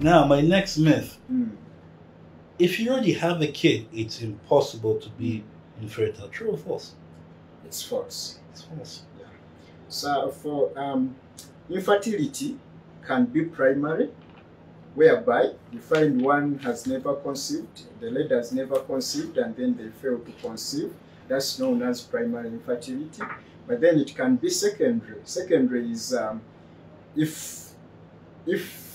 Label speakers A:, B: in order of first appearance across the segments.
A: Now, my next myth
B: Mm.
A: if you already have a kid, it's impossible to be infertile. True or false?
B: It's false.
A: It's false. Yeah.
B: So for um, infertility can be primary, whereby you find one has never conceived, the lady has never conceived, and then they fail to conceive. That's known as primary infertility. But then it can be secondary. Secondary is um, if if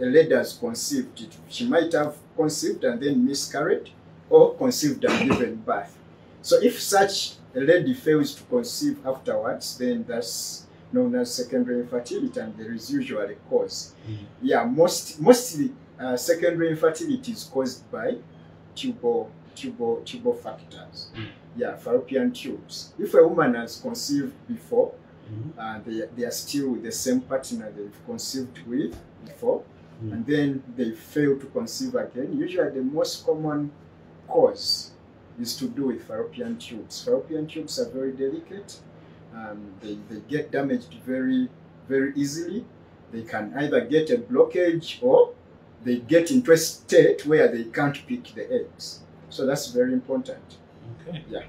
B: a lady has conceived, it, she might have conceived and then miscarried, or conceived and given birth. So if such a lady fails to conceive afterwards, then that's known as secondary infertility, and there is usually a cause.
A: Mhm.
B: Yeah, most mostly uh, secondary infertility is caused by tubal tubal tubal factors.
A: Mm.
B: Yeah, fallopian tubes. If a woman has conceived before,
A: Mhm.
B: uh, they, they are still with the same partner they've conceived with before,
A: Mm.
B: and then they fail to conceive again. Usually, the most common cause is to do with fallopian tubes. Fallopian tubes are very delicate. Um, they, they get damaged very, very easily. They can either get a blockage or they get into a state where they can't pick the eggs. So that's very important.
A: Okay.
B: Yeah.